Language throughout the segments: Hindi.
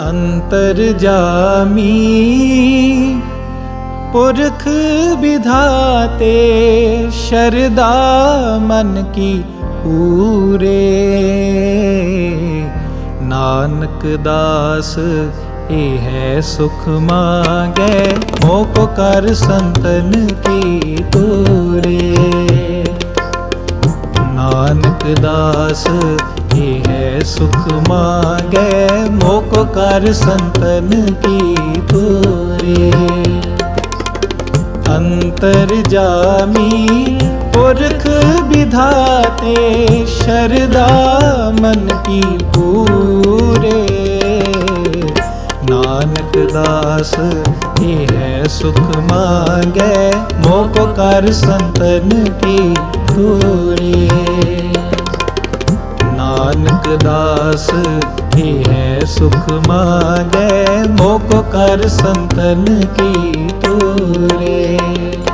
अंतर जामी पुरख विधाते शरदा मन की पूरे नानक दास ये है सुख मांगे मोको कर संतन की तोरे नानक दास है सुख मांगे, मोको कर संतन की तोरे अंतर जामी, पुरख विधाते, शरदा मन की पूरे। नानक दास ये है सुख मांगे, मोको कर संतन की तोरे नानक दास ही है सुख मांगे मोको कर संतन की तोरे।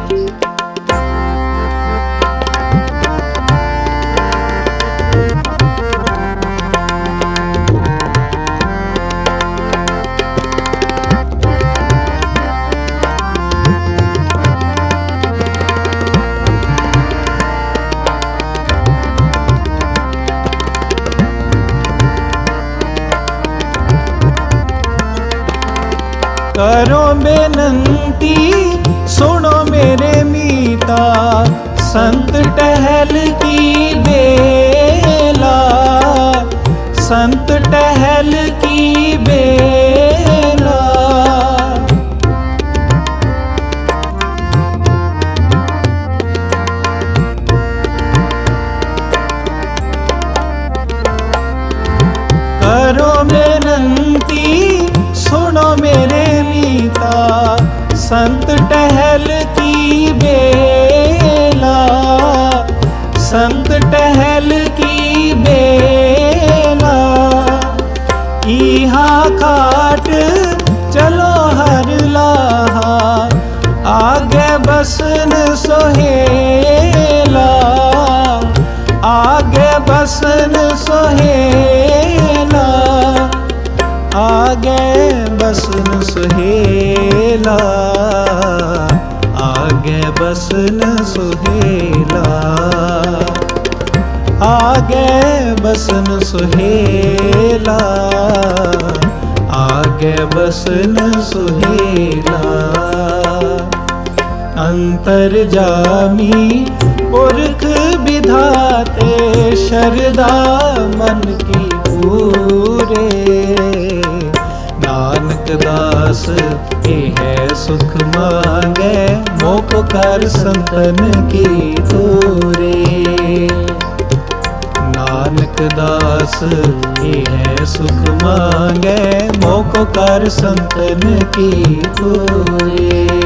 करो बेनंती सुनो मेरे मीता संत टहल की बेला संत टहल की बेला टहल की बेला इहा काट चलो हर लाहा। आगे बसन सोहेला। आगे बसन सोहेला। आगे बसन सुहेला। आगे बसन सुहेला। आगे बसन सुहेला। आगे बसन सुहेला। अंतर जामी पुरख विधाते शरदा मन की पूरे। नानक दास है सुख मांगे मोक कर संतन की तोरे दास ही है सुख मांगे मोको कर संतन की तोरे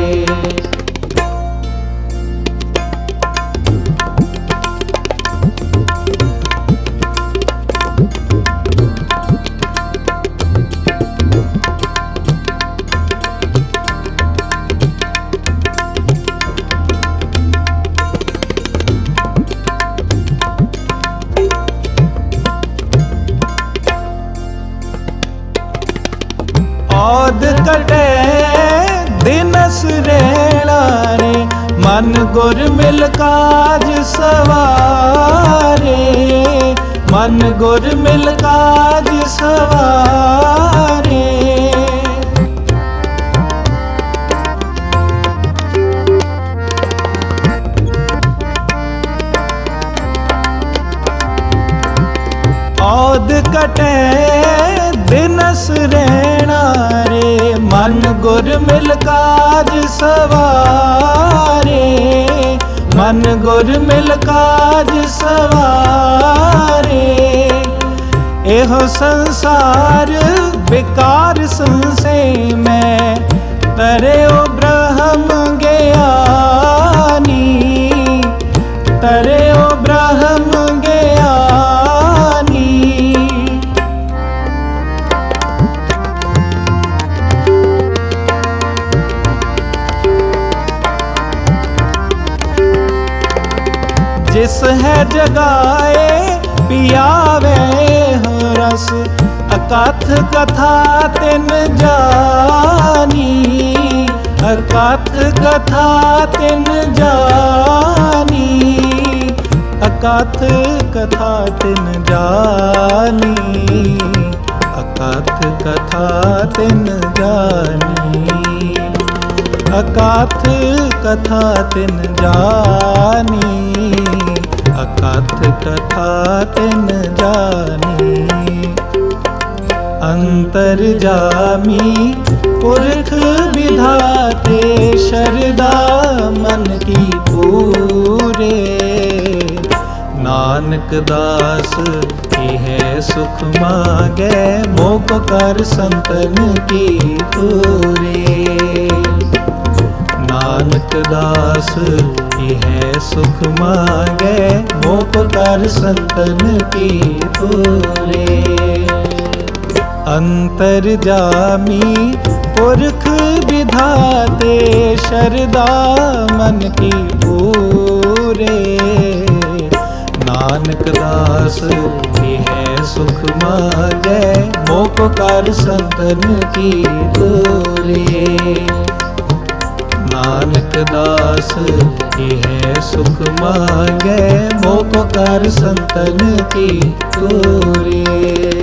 मन गुर मिल काज सवारे मन गुर मिल काज सवारे औद कटे दिनस रहना रे मन गुर मिल काज सवारे मन गुर मिल काज सवारे एहो संसार बेकार संसे में तरे जिस है जगाए, पियावे हरस। अकथ कथा तिन जानी, अकथ कथा तिन जानी, अकथ कथा तिन जानी, अकथ कथा तिन जानी, अकथ कथा तिन जानी। अकथ कथा तन जानी। अंतर जामी, पुरख विधाते, शरदा मन की पूरे। नानक दास है सुख मागे मोक कर संतन की पूरे नानक दास यह सुख मांगे मोपकार संतन की पूरे अंतर जामी, पुरख विधाते शरदा मन की पूरे। नानक दास यह सुख मांगे मोपकार संतन की पूरे नानक दास यह सुख मांगे मोको कर संतन की तोरी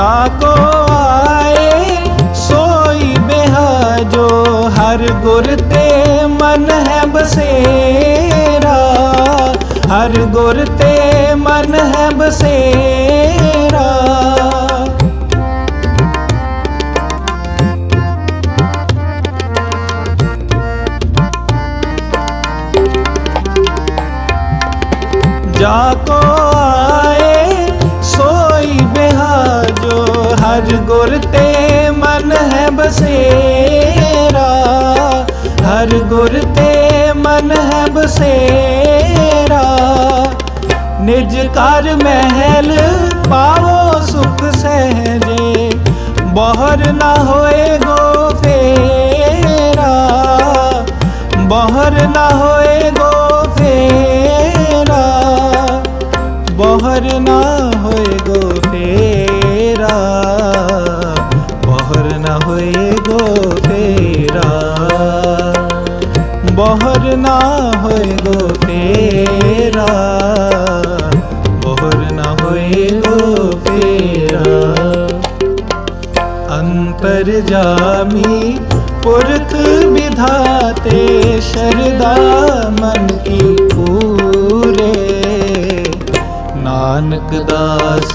जाको आए, सोई बेहा जो हर गुर ते मन है बसेरा। हर गुर ते मन है बसेरा। जाको गुर ते मन है बसेरा। हर गुर ते मन है बसेरा। निज कर महल पावो सुख सहजे। बहर न होए गो फेरा। बहर न होए गो फेरा। बहर ना होए गो तेरा होए गो तेरा। बहर ना होए गो तेरा। बहर ना होए गो तेरा। अंतर जामी पुरख विधाते शरदा मन की पूरे। नानक दास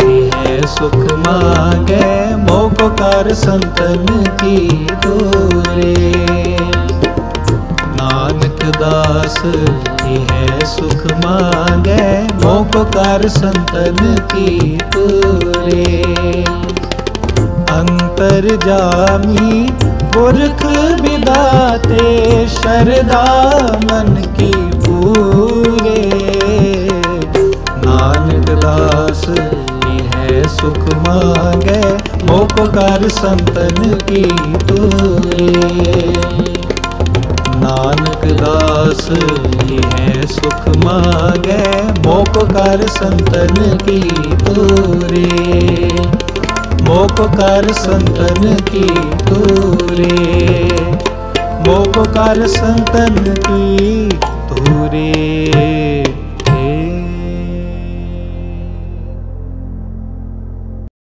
के है सुख मांगे मोपकार संतन की दूरे। नानक दास है सुख मांगे कर संतन की दूरे। अंतर जामी पुरख विदाते शरदा मन की मांगे मोको कर संतन की तूरे नानक दास है सुख मांगे मोको कर संतन की तूरे मोपकार कर संतन की तूरे मोपकार कर संतन की तूरे